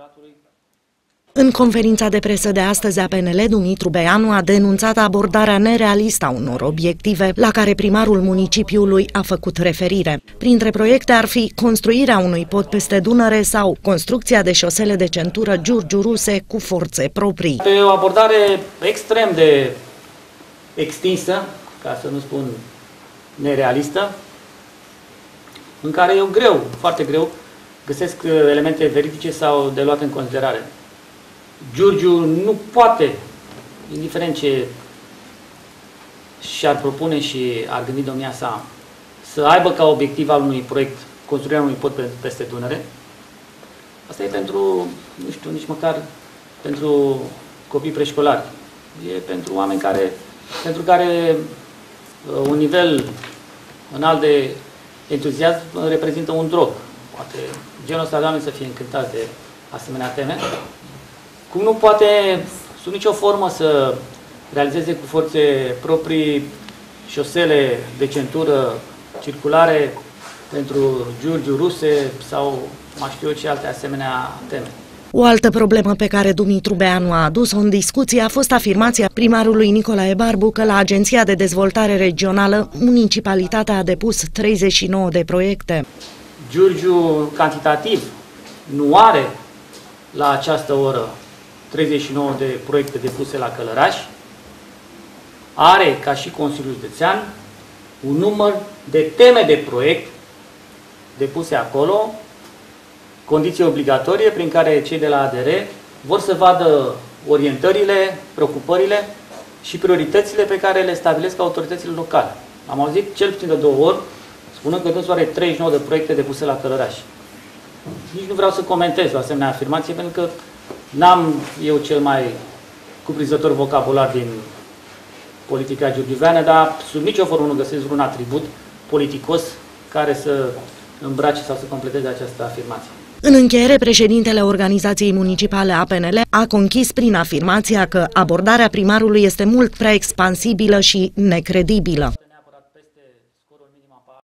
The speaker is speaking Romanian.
electoratului În conferința de presă de astăzi a PNL, Dumitru Beanu a denunțat abordarea nerealistă a unor obiective la care primarul municipiului a făcut referire. Printre proiecte ar fi construirea unui pod peste Dunăre sau construcția de șosele de centură Giurgiu-Ruse cu forțe proprii. Pe o abordare extrem de extinsă, ca să nu spun nerealistă, în care eu greu, foarte greu, găsesc uh, elemente veridice sau de luat în considerare. Giurgiu nu poate, indiferent ce și-ar propune și ar gândi domnia sa, să aibă ca obiectiv al unui proiect construirea unui pod peste Dunăre. Asta e pentru, nu știu, nici măcar pentru copii preșcolari. E pentru oameni care, pentru care uh, un nivel înalt de entuziasm reprezintă un drog. Poate genul ăsta de oameni să fie încântați de asemenea teme. Cum nu poate sub nicio formă să realizeze cu forțe proprii șosele de centură circulare pentru Giurgiu Ruse sau mai știu eu ce alte asemenea teme. O altă problemă pe care Dumitru Beanu a adus-o în discuție a fost afirmația primarului Nicolae Barbu că la Agenția de Dezvoltare Regională municipalitatea a depus 39 de proiecte. Giurgiu, cantitativ, nu are la această oră 39 de proiecte depuse la Călăraș, are, ca și Consiliul Județean, un număr de teme de proiect depuse acolo, condiții obligatorie prin care cei de la ADR vor să vadă orientările, preocupările și prioritățile pe care le stabilesc autoritățile locale. Am auzit cel puțin de două ori spunând că dânsul are 39 de proiecte depuse la Călăraș. Nici nu vreau să comentez o asemenea afirmație, pentru că n-am eu cel mai cuprinzător vocabular din politica giurgiuveană, dar sub nicio formă nu găsesc vreun atribut politicos care să îmbrace sau să completeze această afirmație. În încheiere, președintele organizației municipale APNL a conchis prin afirmația că abordarea primarului este mult prea expansibilă și necredibilă.